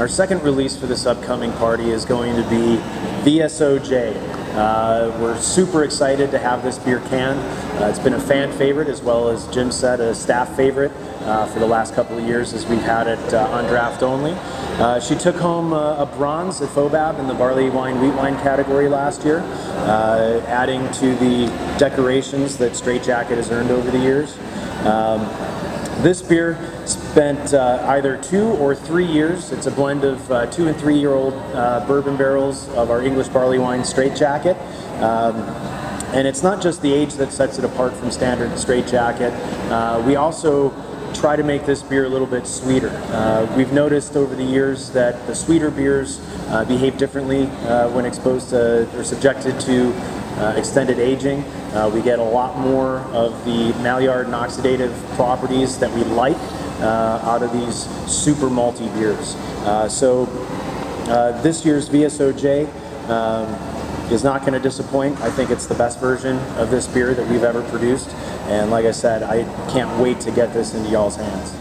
Our second release for this upcoming party is going to be VSOJ. Uh, we're super excited to have this beer canned. Uh, it's been a fan favorite as well as Jim said, a staff favorite uh, for the last couple of years as we've had it uh, on draft only. Uh, she took home uh, a bronze at FOBAB in the barley wine, wheat wine category last year, adding to the decorations that Straight Jacket has earned over the years. Um, this beer spent uh, either two or three years. It's a blend of uh, two and three year old uh, bourbon barrels of our English barley wine straight jacket. Um, and it's not just the age that sets it apart from standard straight jacket. Uh, we also try to make this beer a little bit sweeter. Uh, we've noticed over the years that the sweeter beers uh, behave differently when exposed to or subjected to uh, extended aging. Uh, we get a lot more of the Maillard and oxidative properties that we like out of these super malty beers. Uh, so uh, this year's VSOJ um, is not going to disappoint. I think it's the best version of this beer that we've ever produced. And like I said, I can't wait to get this into y'all's hands.